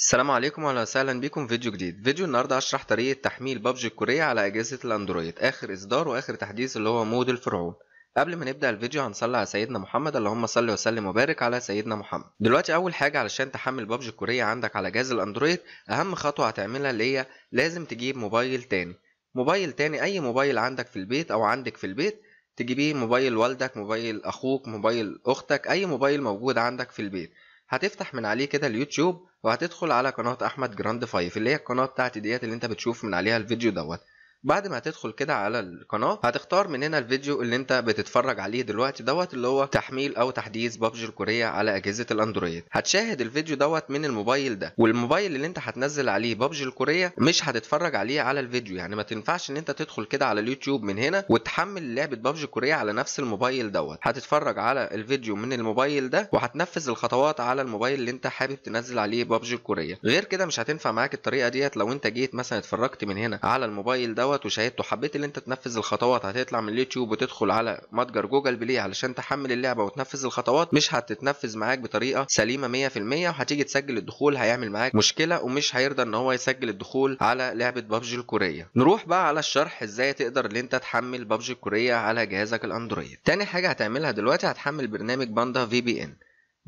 السلام عليكم وأهلا وسهلا بكم في فيديو جديد. فيديو النهارده هشرح طريقة تحميل بابجي الكورية على أجهزة الأندرويد. آخر إصدار وآخر تحديث اللي هو mode الفرعون قبل ما نبدأ الفيديو هنصلي على سيدنا محمد اللهم صل وسلم وبارك على سيدنا محمد. دلوقتي أول حاجة علشان تحمل بابجي الكورية عندك على جهاز الأندرويد أهم خطوة هتعملها اللي هي لازم تجيب موبايل تاني. موبايل تاني أي موبايل عندك في البيت أو عندك في البيت تجيبيه موبايل والدك موبايل أخوك موبايل أختك أي موبايل موجود عندك في البيت. هتفتح من عليه كده اليوتيوب وهتدخل على قناة أحمد جراند فايف اللي هي القناة بتاعتي ديت اللي أنت بتشوف من عليها الفيديو دوت. بعد ما هتدخل كده على القناة هتختار من هنا الفيديو اللي انت بتتفرج عليه دلوقتي دوت اللي هو تحميل أو تحديث بابجي الكورية على أجهزة الأندرويد. هتشاهد الفيديو دوت من الموبايل ده والموبايل اللي انت هتنزل عليه بابجي الكورية مش هتتفرج عليه على الفيديو. يعني ما تنفعش ان انت تدخل كده على اليوتيوب من هنا وتحمل لعبة بابجي الكورية على نفس الموبايل دوت. هتتفرج على الفيديو من الموبايل ده وهتنفذ الخطوات على الموبايل اللي انت حابب تنزل عليه بابجي الكورية. غير كده مش هتنفع معاك الطريقة ديت لو انت جيت مثلا اتفرجت من هنا على الموبايل دوت وشاهدته حبيت إن أنت تنفذ الخطوات. هتطلع من اليوتيوب وتدخل على متجر جوجل بلاي علشان تحمل اللعبة وتنفذ الخطوات. مش هتتنفذ معاك بطريقة سليمة 100% وهتيجي تسجل الدخول هيعمل معاك مشكلة ومش هيرضى إن هو يسجل الدخول على لعبة بابجي الكورية. نروح بقى على الشرح إزاي تقدر إن أنت تحمل بابجي الكورية على جهازك الأندرويد. تاني حاجة هتعملها دلوقتي هتحمل برنامج باندا VPN.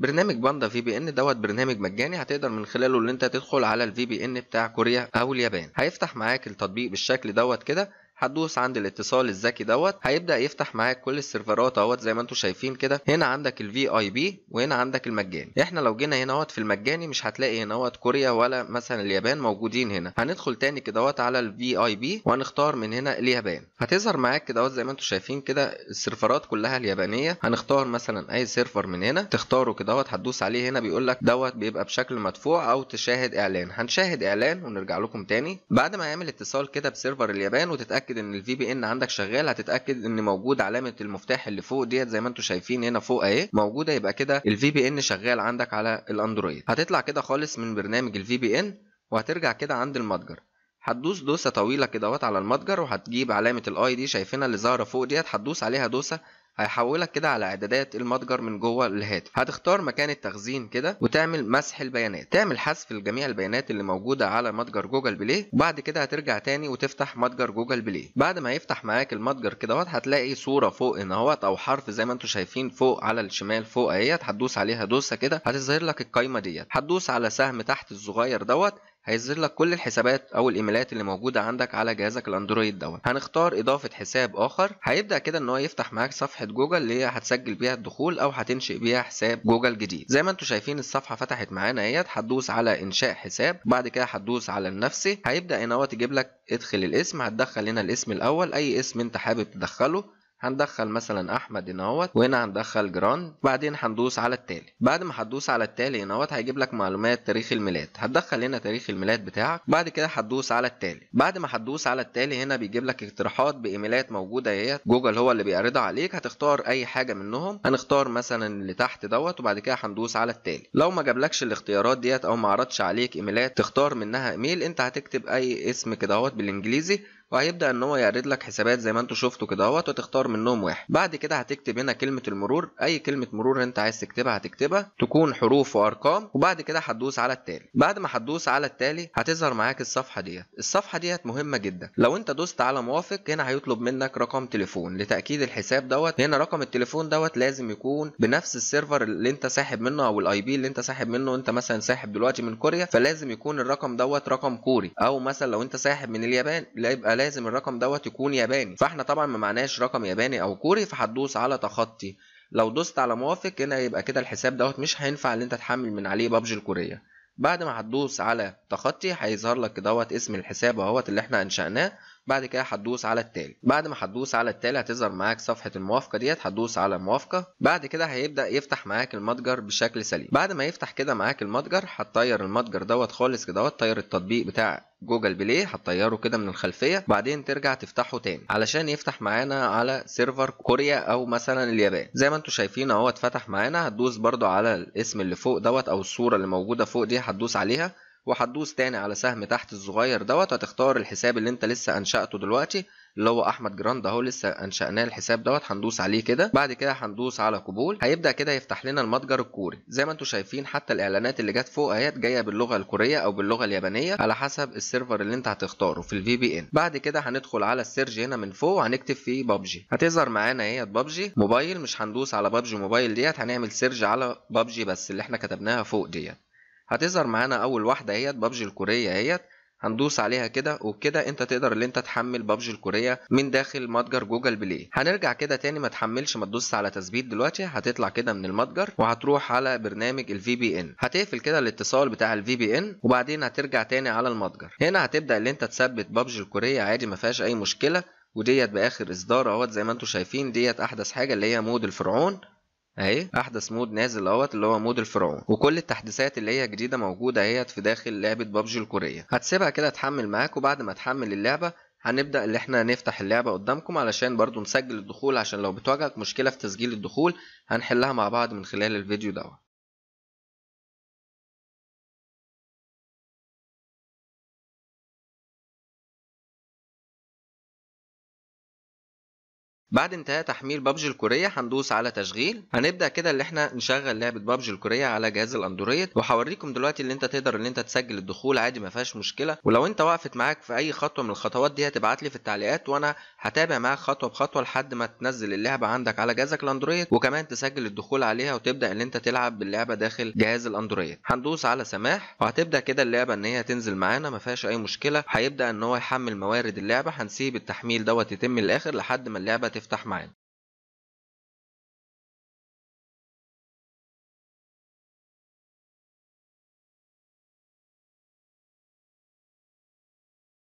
برنامج باندا VPN دوت برنامج مجاني هتقدر من خلاله ان انت تدخل على ال VPN بتاع كوريا أو اليابان. هيفتح معاك التطبيق بالشكل دوت كده هتدوس عند الاتصال الذكي دوت هيبدأ يفتح معاك كل السيرفرات اهوت زي ما أنتم شايفين كده. هنا عندك ال VIP وهنا عندك المجاني. إحنا لو جينا هنا اهوت في المجاني مش هتلاقي هنا اهوت كوريا ولا مثلا اليابان موجودين هنا. هندخل تاني كده اهوت على ال VIP وهنختار من هنا اليابان. هتظهر معاك كده اهوت زي ما أنتم شايفين كده السيرفرات كلها اليابانية. هنختار مثلا أي server من هنا. تختاره كده اهوت هتدوس عليه هنا بيقول لك دوت بيبقى بشكل مدفوع أو تشاهد إعلان. هنشاهد إعلان ونرجع لكم تاني. بعد ما يعمل اتصال كده ب server اليابان وتتأكد إن ال VPN عندك شغال هتتأكد إن موجود علامة المفتاح اللي فوق ديت زي ما أنتم شايفين هنا فوق أهي موجودة يبقى كده ال VPN شغال عندك على الاندرويد هتطلع كده خالص من برنامج ال V PN وهترجع كده عند المتجر. هتدوس دوسة طويلة كده على المتجر وهتجيب علامة ال i دي شايفينها اللي ظاهرة فوق ديت هتدوس عليها دوسة هيحولك كده على إعدادات المتجر من جوه الهاتف هتختار مكان التخزين كده وتعمل مسح البيانات. تعمل حذف لجميع البيانات اللي موجودة على متجر جوجل بلاي وبعد كده هترجع تاني وتفتح متجر جوجل بلاي. بعد ما يفتح معاك المتجر كده هتلاقي صورة فوق هنا أهوت أو حرف زي ما أنتم شايفين فوق على الشمال فوق أهيت هتدوس عليها دوسة كده هتظهر لك القايمة ديت. هتدوس على سهم تحت الصغير دوت هيظهر لك كل الحسابات أو الإيميلات اللي موجودة عندك على جهازك الأندرويد دوت. هنختار إضافة حساب آخر. هيبدأ كده إن هو يفتح معاك صفحة جوجل اللي هي هتسجل بيها الدخول أو هتنشئ بيها حساب جوجل جديد. زي ما أنتم شايفين الصفحة فتحت معانا أهيت. هتدوس على إنشاء حساب. بعد كده هتدوس على لنفسي. هيبدأ إن هو تجيب لك ادخل الاسم. هتدخل هنا الاسم الأول. أي اسم أنت حابب تدخله. هندخل مثلا أحمد هنا اهوت وهنا هندخل جراند بعدين هندوس على التالي. بعد ما هتدوس على التالي هنا اهوت هيجيب لك معلومات تاريخ الميلاد. هتدخل هنا تاريخ الميلاد بتاعك بعد كده هتدوس على التالي. بعد ما هتدوس على التالي هنا بيجيب لك اقتراحات بإيميلات موجودة اهيت. جوجل هو اللي بيعرضها عليك. هتختار أي حاجة منهم. هنختار مثلا اللي تحت دوت وبعد كده هندوس على التالي. لو ما جابلكش الاختيارات ديت أو ما عرضش عليك إيميلات تختار منها إيميل. أنت هتكتب أي اسم كده اهوت بالإنجليزي. وهيبدأ إن هو يعرض لك حسابات زي ما أنتم شفتوا كده أهوت وتختار منهم واحد. بعد كده هتكتب هنا كلمة المرور. أي كلمة مرور أنت عايز تكتبها هتكتبها. تكون حروف وأرقام. وبعد كده هتدوس على التالي. بعد ما هتدوس على التالي هتظهر معاك الصفحة ديت. الصفحة ديت مهمة جدا. لو انت دوست على موافق هنا هيطلب منك رقم تليفون. لتأكيد الحساب دوت هنا رقم التليفون دوت لازم يكون بنفس ال server اللي انت ساحب منه أو ال IP اللي انت ساحب منه انت مثلا ساحب دلوقتي من كوريا. فلازم يكون الرقم دوت رقم كوري. أو مثلا لو انت ساحب من اليابان لا يبقى لازم الرقم دوت يكون ياباني. فاحنا طبعا ما معناش رقم ياباني أو كوري فهتدوس على تخطي. لو دوست على موافق هنا يبقى كده الحساب دوت مش هينفع ان أنت تحمل من عليه بابجي الكورية. بعد ما هتدوس على تخطي هيظهر لك دوت اسم الحساب أهوت اللي إحنا أنشأناه. بعد كده هتدوس على التالي بعد ما هتدوس على التالي هتظهر معاك صفحة الموافقة ديت هتدوس على موافقة. بعد كده هيبدأ يفتح معاك المتجر بشكل سليم. بعد ما يفتح كده معاك المتجر هتطير المتجر دوت خالص كده طير التطبيق بتاع جوجل بلاي هتطيره كده من الخلفية بعدين ترجع تفتحه تاني. علشان يفتح معانا على server كوريا أو مثلا اليابان. زي ما أنتم شايفين اهو اتفتح معانا هتدوس برضو على الاسم اللي فوق دوت أو الصورة اللي موجودة فوق دي هتدوس عليها. وهتدوس تاني على سهم تحت الصغير دوت هتختار الحساب اللي انت لسه أنشأته دلوقتي اللي هو أحمد جراند أهو لسه أنشأناه الحساب دوت هندوس عليه كده. بعد كده هندوس على قبول. هيبدأ كده يفتح لنا المتجر الكوري. زي ما أنتم شايفين حتى الإعلانات اللي جت فوق أهيت جاية باللغة الكورية أو باللغة اليابانية على حسب ال server اللي انت هتختاره في ال VPN بعد كده هندخل على ال search هنا من فوق وهنكتب فيه بابجي. هتظهر معانا اهيت بابجي موبايل مش هندوس على بابجي موبايل ديت هنعمل search على بابجي بس اللي إحنا كتبناها فوق ديت. هتظهر معانا أول واحدة اهيت بابجي الكورية اهيت. هندوس عليها كده وبكده انت تقدر ان انت تحمل بابجي الكورية من داخل متجر جوجل بلاي. هنرجع كده تاني ما تحملش ما تدوس على تثبيت دلوقتي. هتطلع كده من المتجر وهتروح على برنامج ال VPN هتقفل كده الاتصال بتاع ال VPN وبعدين هترجع تاني على المتجر. هنا هتبدأ ان انت تثبت بابجي الكورية عادي ما فيهاش أي مشكلة. وديت بآخر اصدار اهوت زي ما أنتم شايفين ديت أحدث حاجة اللي هي mode الفرعون. أهي أحدث mode نازل أهوت اللي هو mode الفرعون. وكل التحديثات اللي هي جديدة موجودة أهيت في داخل لعبة بابجي الكورية. هتسيبها كده تحمل معاك وبعد ما تحمل اللعبة هنبدأ اللي إحنا نفتح اللعبة قدامكم علشان برضو نسجل الدخول عشان لو بتواجهك مشكلة في تسجيل الدخول هنحلها مع بعض من خلال الفيديو دوت. بعد انتهاء تحميل بابجي الكورية هندوس على تشغيل. هنبدأ كده اللي إحنا نشغل لعبة بابجي الكورية على جهاز الأندرويد. وهوريكم دلوقتي اللي انت تقدر ان انت تسجل الدخول عادي ما فيهاش مشكلة. ولو انت وقفت معاك في أي خطوة من الخطوات دي هتبعت لي في التعليقات وأنا هتابع معاك خطوة بخطوة لحد ما تنزل اللعبة عندك على جهازك الأندرويد. وكمان تسجل الدخول عليها وتبدأ ان انت تلعب باللعبة داخل جهاز الأندرويد. هندوس على سماح. وهتبدأ كده اللعبة ان هي تنزل معانا ما فيهاش أي مشكلة. هيبدأ ان هو يحمل موارد اللعبة. هنسيب التحميل دوت يتم للآخر لحد ما اللعبة تفتح معانا.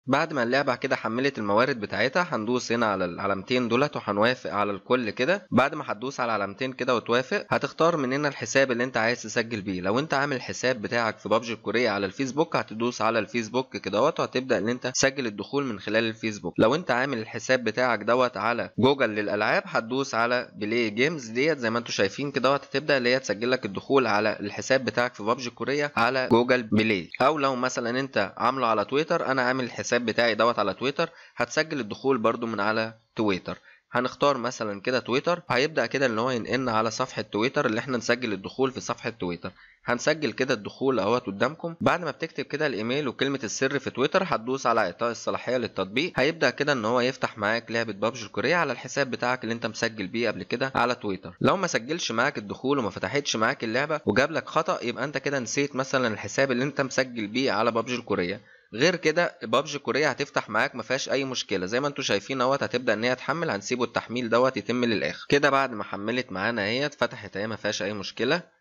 بعد ما اللعبة كده حملت الموارد بتاعتها هندوس هنا على العلامتين دولت وهنوافق على الكل كده. بعد ما هتدوس على العلامتين كده وتوافق هتختار من هنا الحساب اللي انت عايز تسجل بيه. لو انت عامل الحساب بتاعك في بابجي الكورية على الفيسبوك هتدوس على الفيسبوك كده وهتبدأ ان انت تسجل الدخول من خلال الفيسبوك. لو انت عامل الحساب بتاعك دوت على جوجل للألعاب هتدوس على Play Games ديت زي ما أنتم شايفين كده هتبدأ اللي هي تسجل لك الدخول على الحساب بتاعك في بابجي الكورية على جوجل بلاي أو لو مثلا انت عامله على تويتر أنا عامل الحساب بتاعي دوت على تويتر هتسجل الدخول برضو من على تويتر. هنختار مثلا كده تويتر هيبدأ كده إن هو ينقلنا على صفحة تويتر اللي إحنا نسجل الدخول في صفحة تويتر. هنسجل كده الدخول أهوت قدامكم. بعد ما بتكتب كده الإيميل وكلمة السر في تويتر هتدوس على إعطاء الصلاحية للتطبيق. هيبدأ كده إن هو يفتح معاك لعبة بابجي الكورية على الحساب بتاعك اللي أنت مسجل بيه قبل كده على تويتر. لو ما سجلش معاك الدخول وما فتحتش معاك اللعبة وجاب لك خطأ يبقى أنت كده نسيت مثلا الحساب اللي أنت مسجل بيه على بابجي الكورية. غير كده بابجي كوريا هتفتح معاك ما فيهاش أي مشكلة. زي ما أنتم شايفين اهوت هتبدأ إن هي تحمل هنسيبه التحميل دوت يتم للآخر. كده بعد ما حملت معانا اهيت فتحت اهي ما فيهاش أي مشكلة.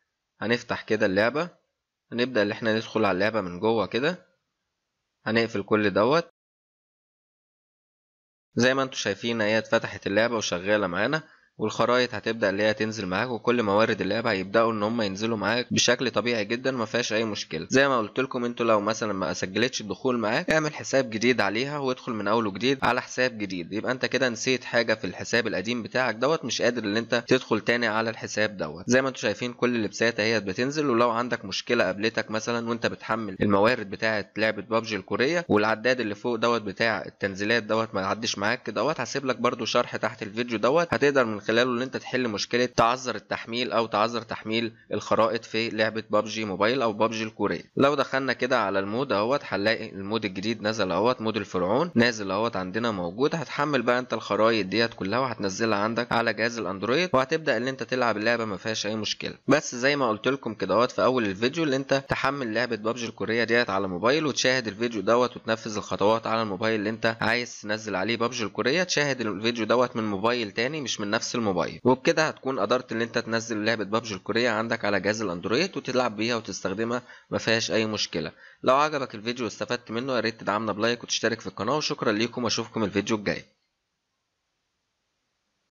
هنفتح كده اللعبة. هنبدأ إن إحنا ندخل على اللعبة من جوه كده. هنقفل كل دوت. زي ما أنتم شايفين اهي اتفتحت اللعبة وشغالة معانا. والخرايط هتبدأ اللي هي تنزل معاك وكل موارد اللعبه هيبدأوا إن هم ينزلوا معاك بشكل طبيعي جدا ما فيهاش أي مشكلة. زي ما قلت لكم أنتوا لو مثلا ما سجلتش الدخول معاك اعمل حساب جديد عليها وادخل من أول وجديد على حساب جديد. يبقى أنت كده نسيت حاجة في الحساب القديم بتاعك دوت مش قادر إن أنت تدخل تاني على الحساب دوت. زي ما أنتوا شايفين كل اللبسات اهي بتنزل ولو عندك مشكلة قابلتك مثلا وأنت بتحمل الموارد بتاعة لعبة بابجي الكورية والعداد اللي فوق دوت بتاع التنزيلات دوت ما عدش معاك دوت هسيب لك برده شرح تحت الفيديو دوت. هتقدر من خلاله إن أنت تحل مشكلة تعذر التحميل أو تعذر تحميل الخرائط في لعبة بابجي موبايل أو بابجي الكورية. لو دخلنا كده على ال mode أهوت هنلاقي ال mode الجديد نزل أهوت mode الفرعون نازل أهوت عندنا موجود. هتحمل بقى أنت الخرائط ديت كلها وهتنزلها عندك على جهاز الأندرويد وهتبدأ إن أنت تلعب اللعبه ما فيهاش أي مشكلة. بس زي ما قلت لكم كده أهوت في أول الفيديو اللي أنت تحمل لعبة بابجي الكورية ديت على موبايل وتشاهد الفيديو دوت وتنفذ الخطوات على الموبايل اللي أنت عايز تنزل عليه بابجي الكورية. تشاهد الفيديو دوت من موبايل تاني مش من نفس الموبايل. وبكده هتكون قدرت إن أنت تنزل لعبة بابجي الكورية عندك على جهاز الأندرويد وتلعب بيها وتستخدمها ما فيهاش أي مشكلة. لو عجبك الفيديو واستفدت منه يا ريت تدعمنا بلايك وتشترك في القناة وشكرا ليكم وأشوفكم الفيديو الجاي.